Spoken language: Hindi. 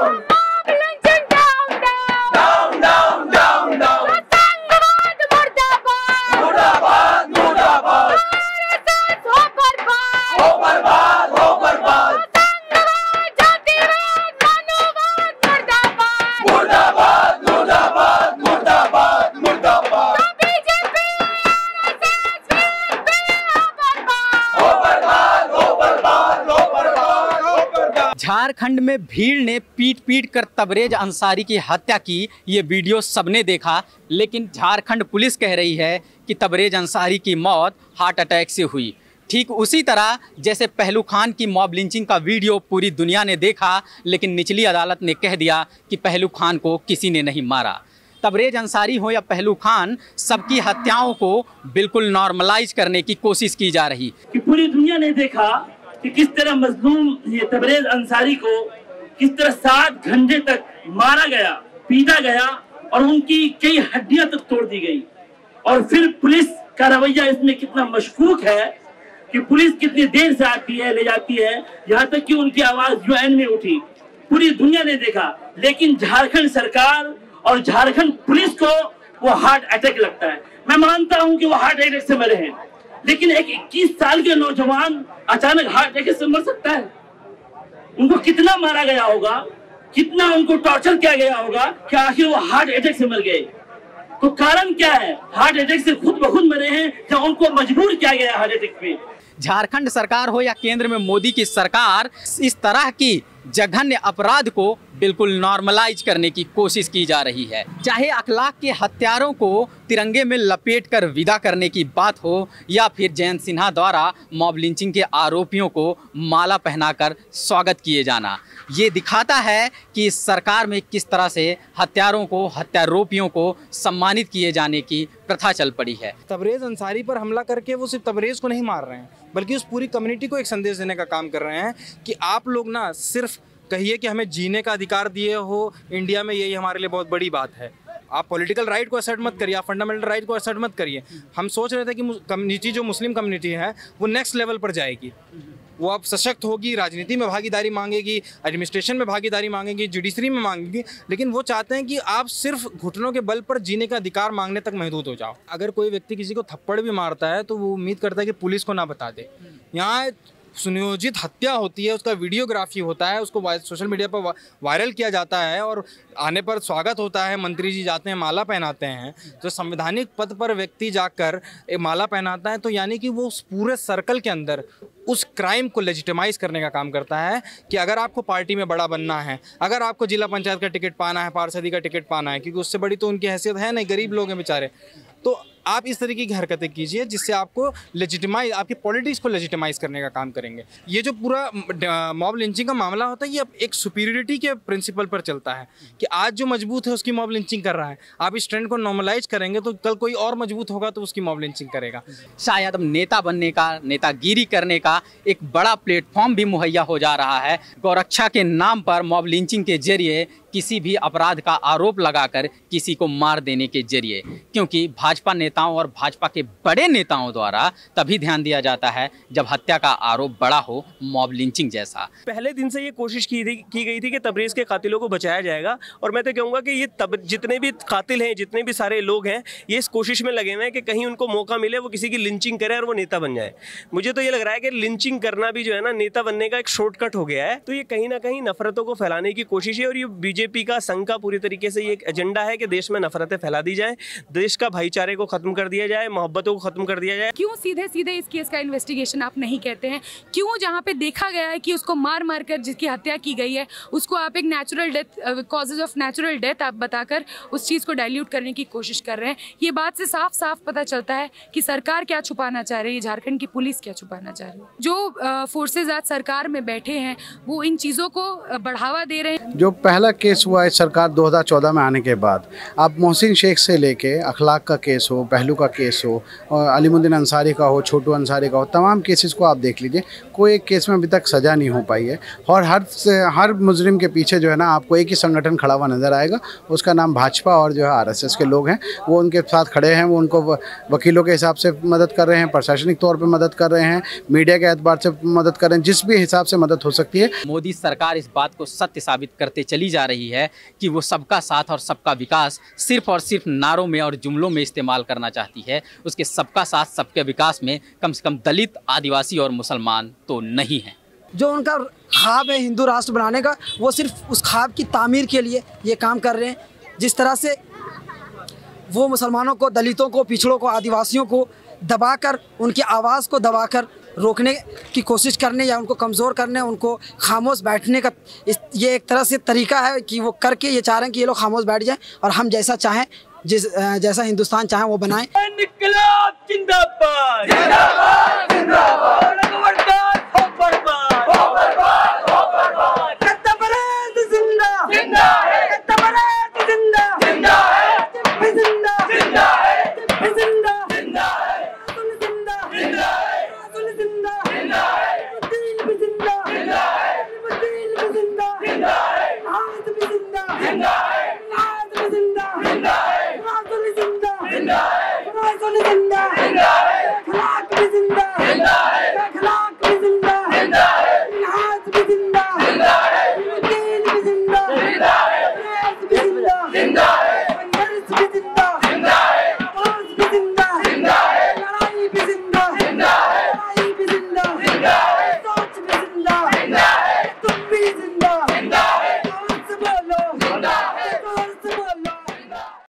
Oh. झारखंड में भीड़ ने पीट पीट कर तबरेज अंसारी की हत्या की, ये वीडियो सबने देखा, लेकिन झारखंड पुलिस कह रही है कि तबरेज अंसारी की मौत हार्ट अटैक से हुई। ठीक उसी तरह, जैसे पहलू खान की मॉब लिंचिंग का वीडियो पूरी दुनिया ने देखा, लेकिन निचली अदालत ने कह दिया कि पहलू खान को किसी ने नहीं मारा। तबरेज अंसारी हो या पहलू खान, सबकी हत्याओं को बिल्कुल नॉर्मलाइज करने की कोशिश की जा रही। कि पूरी दुनिया ने देखा कि किस तरह मजलूम ये तबरेज अंसारी को किस तरह सात घंटे तक मारा गया, पीटा गया और उनकी कई हड्डियाँ तक तोड़ दी गई। और फिर पुलिस का रवैया इसमें कितना मशकूक है कि पुलिस कितनी देर से आती है, ले जाती है, यहाँ तक कि उनकी आवाज़ यूएन में उठी। पूरी दुनिया ने देखा, लेकिन झारखंड सरकार और झारखंड पुलिस को वो हार्ट अटैक लगता है। मैं मानता हूँ कि वो हार्ट अटैक से मरे हैं। लेकिन एक 21 साल के नौजवान अचानक हार्ट अटैक से मर सकता है। उनको कितना मारा गया होगा? कितना उनको टॉर्चर किया गया होगा कि आखिर वो हार्ट अटैक से मर गए? तो कारण क्या है? हार्ट अटैक से खुद ब खुद मरे हैं या उनको मजबूर किया गया हार्ट अटैक पे? झारखंड सरकार हो या केंद्र में मोदी की सरकार, इस तरह की जघन्य अपराध को बिल्कुल नॉर्मलाइज करने की कोशिश की जा रही है। चाहे अखलाक के हत्यारों को तिरंगे में लपेट कर विदा करने की बात हो, या फिर जयंत सिन्हा द्वारा मॉब लिंचिंग के आरोपियों को माला पहनाकर स्वागत किए जाना। ये दिखाता है कि सरकार में किस तरह से हत्यारों को, हत्यारोपियों को सम्मानित किए जाने की प्रथा चल पड़ी है। तबरेज अंसारी पर हमला करके वो सिर्फ़ तबरेज को नहीं मार रहे हैं। बल्कि उस पूरी कम्युनिटी को एक संदेश देने का काम कर रहे हैं कि आप लोग ना सिर्फ़ कहिए कि हमें जीने का अधिकार दिए हो इंडिया में यही हमारे लिए बहुत बड़ी बात है। आप पॉलिटिकल राइट को असर्ट मत करिए, आप फंडामेंटल राइट को असर्ट मत करिए। हम सोच रहे थे कि कम्युनिटी जो मुस्लिम कम्युनिटी है, वो नेक्स्ट लेवल पर जाएगी। वो अब सशक्त होगी, राजनीति में भागीदारी मांगेगी एडमिनिस्ट्रेशन में भागीदारी मांगेगी जुडिशरी में मांगेगी, लेकिन वो चाहते हैं कि आप सिर्फ़ घुटनों के बल पर जीने का अधिकार मांगने तक महदूद हो जाओ। अगर कोई व्यक्ति किसी को थप्पड़ भी मारता है तो वो उम्मीद करता है कि पुलिस को ना बता दे। यहाँ सुनियोजित हत्या होती है, उसका वीडियोग्राफी होता है, उसको सोशल मीडिया पर वायरल किया जाता है और आने पर स्वागत होता है, मंत्री जी जाते हैं, माला पहनाते हैं। तो संवैधानिक पद पर व्यक्ति जाकर माला पहनाता है तो यानी कि वो उस पूरे सर्कल के अंदर उस क्राइम को लेजिटिमाइज करने का काम करता है कि अगर आपको पार्टी में बड़ा बनना है, अगर आपको जिला पंचायत का टिकट पाना है, पार्षदी का टिकट पाना है, क्योंकि उससे बड़ी तो उनकी हैसियत है नहीं, गरीब लोग हैं बेचारे। तो आप इस तरीके की हरकतें कीजिए जिससे आपको लेजिटिमाइज आपकी पॉलिटिक्स को लेजिटिमाइज करने का काम करेंगे। ये जो पूरा मॉब लिंचिंग का मामला होता है, ये एक सुपीरियरिटी के प्रिंसिपल पर चलता है कि आज जो मज़बूत है, उसकी मॉब लिंचिंग कर रहा है। आप इस ट्रेंड को नॉर्मलाइज करेंगे तो कल कोई और मज़बूत होगा तो उसकी मॉब लिंचिंग करेगा। शायद अब नेता बनने का, नेतागिरी करने का एक बड़ा प्लेटफॉर्म भी मुहैया हो जा रहा है। गौरक्षा के नाम पर मॉब लिंचिंग के ज़रिए किसी भी अपराध का आरोप लगाकर किसी को मार देने के ज़रिए। क्योंकि भाजपा नेताओं और भाजपा के बड़े नेताओं द्वारा तभी ध्यान दिया जाता है जब हत्या का आरोप बड़ा हो मॉब लिंचिंग जैसा। पहले दिन से ये कोशिश की थी, की गई थी कि तबरेज के कातिलों को बचाया जाएगा। और मैं तो कहूँगा कि ये तब, जितने भी कातिल हैं, जितने भी सारे लोग हैं, ये इस कोशिश में लगे हुए हैं कि कहीं उनको मौका मिले, वो किसी की लिंचिंग करे और वो नेता बन जाए। मुझे तो ये लग रहा है कि लिंचिंग करना भी जो है ना, नेता बनने का एक शॉर्टकट हो गया है। तो ये कहीं ना कहीं नफरतों को फैलाने की कोशिश है और ये बीजेपी का संघ का पूरी तरीके से ये एक एजेंडा है कि देश में नफरतें फैला दी जाए देश का भाईचारे को खत्म कर दिया जाए मोहब्बतों को खत्म कर दिया जाए। क्यों सीधे सीधे इस केस का इन्वेस्टिगेशन आप नहीं कहते हैं? क्यों जहाँ पे देखा गया है कि उसको मार मार कर जिसकी हत्या की गई है उसको आप एक natural death causes of natural death आप बताकर उस चीज़ को डाइल्यूट करने की कोशिश कर रहे हैं। ये बात से साफ़ साफ़ पता चलता है कि सरकार क्या छुपाना चाह रही है झारखंड की पुलिस क्या छुपाना चाह रही है। जो फोर्सेज आज सरकार में बैठे हैं वो इन चीज़ों को बढ़ावा दे रहे हैं। जो पहला केस केस हुआ है सरकार 2014 में आने के बाद। अब मोहसिन शेख से लेके अखलाक का केस हो, पहलू का केस हो, और अलीमुद्दीन अंसारी का हो, छोटू अंसारी का हो, तमाम केसेस को आप देख लीजिए, कोई एक केस में अभी तक सज़ा नहीं हो पाई है। और हर हर मुजरिम के पीछे जो है ना, आपको एक ही संगठन खड़ा हुआ नज़र आएगा, उसका नाम भाजपा और जो है आरएसएस के लोग हैं। वो उनके साथ खड़े हैं, वो उनको वकीलों के हिसाब से मदद कर रहे हैं, प्रशासनिक तौर पर मदद कर रहे हैं, मीडिया के एतबार से मदद कर रहे हैं, जिस भी हिसाब से मदद हो सकती है। मोदी सरकार इस बात को सत्य साबित करते चली जा रही है कि वो सबका साथ और सबका विकास सिर्फ़ और सिर्फ़ नारों में और जुमलों में इस्तेमाल करना चाहती है। उसके सबका साथ, सबके विकास में कम से कम दलित, आदिवासी और मुसलमान तो नहीं हैं। जो उनका ख्वाब है हिंदू राष्ट्र बनाने का, वो सिर्फ़ उस ख्वाब की तामीर के लिए ये काम कर रहे हैं। जिस तरह से वो मुसलमानों को, दलितों को, पिछड़ों को, आदिवासियों को दबाकर, उनकी आवाज़ को दबाकर रोकने की कोशिश करने या उनको कमज़ोर करने उनको खामोश बैठने का इस ये एक तरह से तरीका है कि वो करके ये चाह रहे हैं कि ये लोग खामोश बैठ जाएँ और हम जैसा चाहें जिस जैसा हिंदुस्तान चाहें वो बनाएँ। Hallelujah